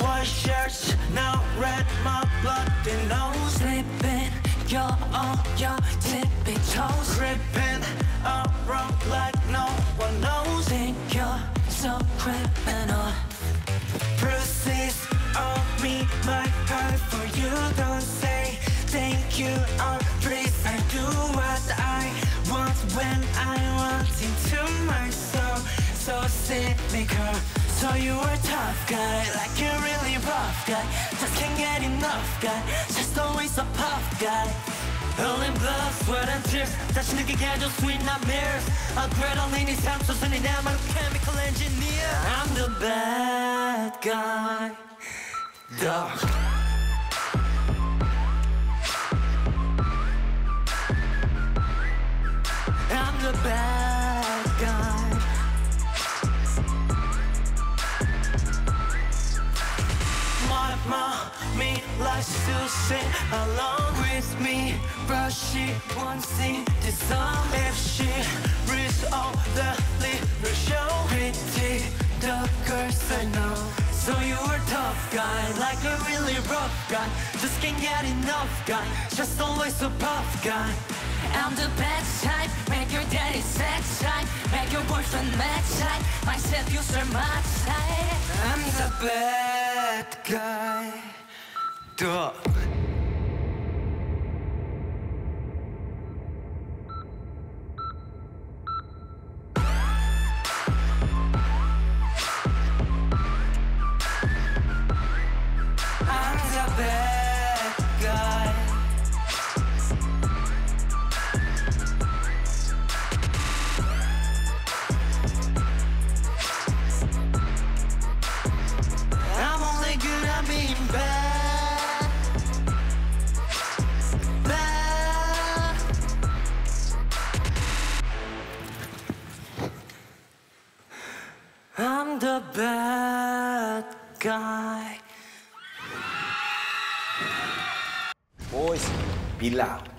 White shirts, now red, my blood bloody nose. Slipping, you're on your tippy toes. Creeping around like no one knows. Think you're so criminal. Bruises on me my hurt for you. Don't say thank you or please I do what I want when I want into my soul. So cynical So you were tough guy Like a really rough guy Just can't get enough guy Just always a puff guy All in blood, sweat and tears 다시 느끼게 해줘 sweet nightmares Adrenaline 이 삶 소순이 나만 chemical engineer I'm the bad guy Dog I'm the bad Mommy likes to sing along with me But she won't sing this song If she reads all the lyrics show Pity the girls I know. So you are a tough guy, like a really rough guy. Just can't get enough guy, just always a puff guy. I'm the bad type Make your daddy sad type. Make your boyfriend mad type My seducer my type. I'm the bad guy. Dog I'm the bad guy I'm the bad guy. Boys, loud.